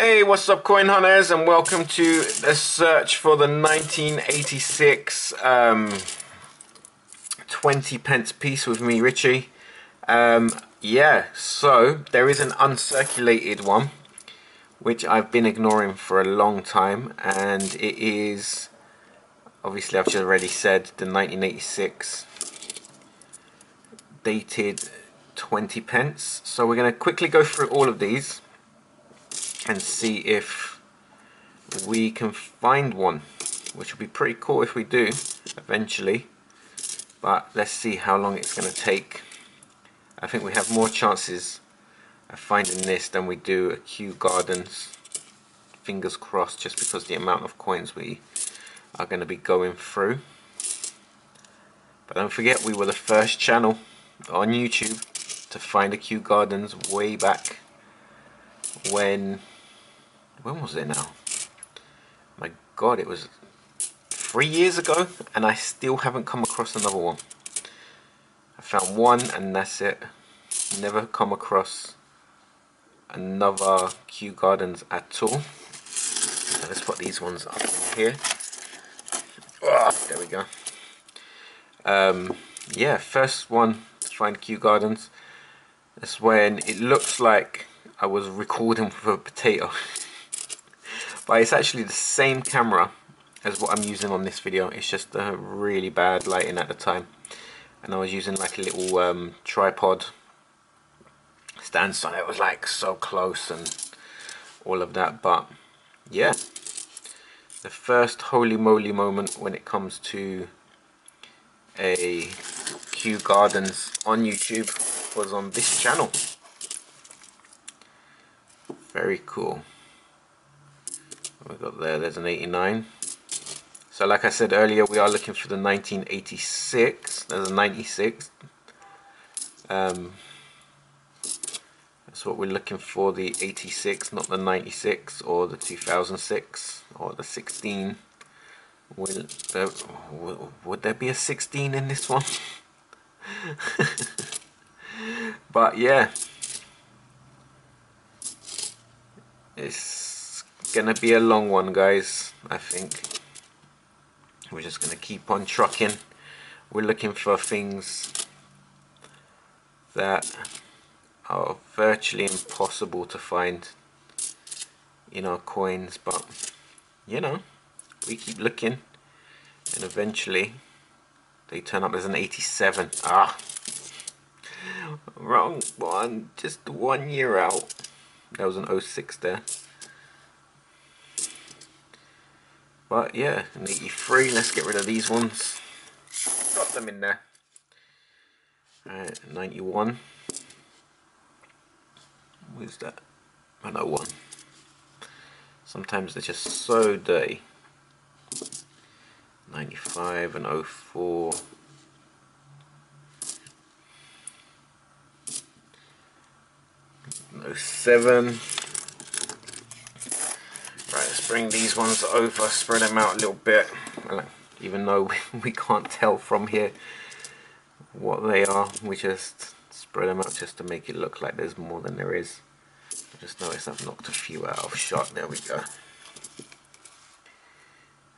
Hey, what's up, coin hunters, and welcome to the search for the 1986 um, 20 pence piece with me, Richie. Um, yeah, so there is an uncirculated one, which I've been ignoring for a long time, and it is obviously I've just already said the 1986 dated 20 pence. So we're going to quickly go through all of these and see if we can find one which will be pretty cool if we do eventually. But let's see how long it's going to take. I think we have more chances of finding this than we do a Gardens. Fingers crossed just because the amount of coins we are going to be going through. But don't forget we were the first channel on YouTube to find a Gardens way back when when was it now? My god, it was three years ago and I still haven't come across another one. I found one and that's it. Never come across another Kew Gardens at all. So let's put these ones up here. Oh, there we go. Um, yeah, first one to find Kew Gardens. That's when it looks like I was recording with a potato. but it's actually the same camera as what I'm using on this video. It's just a really bad lighting at the time. And I was using like a little um, tripod stand so it was like so close and all of that. But yeah. The first holy moly moment when it comes to a Kew Gardens on YouTube was on this channel. Very cool we got there there's an 89 so like I said earlier we are looking for the 1986 there's a 96 um, that's what we're looking for the 86 not the 96 or the 2006 or the 16 will there, would there be a 16 in this one? But yeah. It's gonna be a long one guys I think. We're just gonna keep on trucking. We're looking for things that are virtually impossible to find in our coins but you know we keep looking and eventually they turn up as an 87 ah wrong one. Just one year out. There was an 06 there But yeah, an 83, let's get rid of these ones. Got them in there. Alright, 91. Where's that? 101. Sometimes they're just so dirty. 95 and 04. No oh seven bring these ones over, spread them out a little bit, even though we can't tell from here what they are, we just spread them out just to make it look like there's more than there is. I just noticed I've knocked a few out of shot, there we go.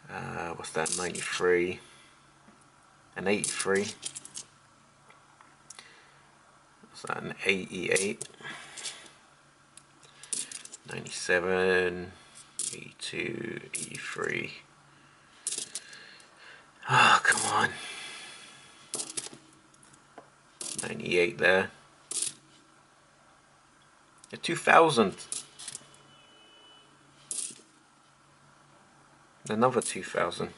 Uh, what's that, 93, an 83, what's that, an 88, 97, E2, E3. Ah, oh, come on. 98 there. A 2000. Another 2000.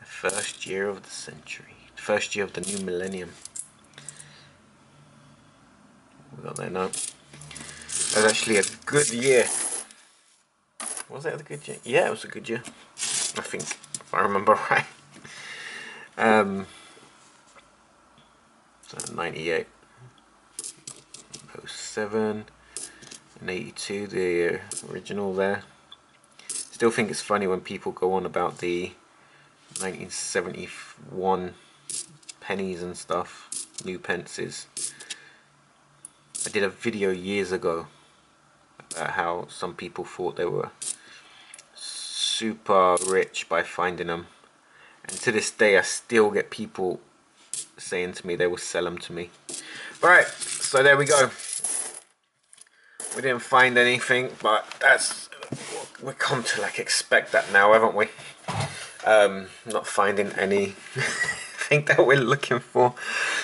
The first year of the century. First year of the new millennium. We got there now. That was actually a good year was it a good year? Yeah, it was a good year. I think, if I remember right. Um, so 98, 07, and 82, the original there. Still think it's funny when people go on about the 1971 pennies and stuff, new pences. I did a video years ago about how some people thought they were super rich by finding them. And to this day, I still get people saying to me they will sell them to me. Right, so there we go. We didn't find anything, but that's we come to like expect that now, haven't we? Um, not finding anything that we're looking for.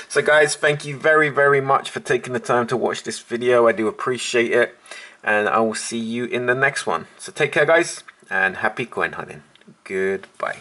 So guys, thank you very, very much for taking the time to watch this video. I do appreciate it. And I will see you in the next one. So take care guys, and happy coin hunting. Goodbye.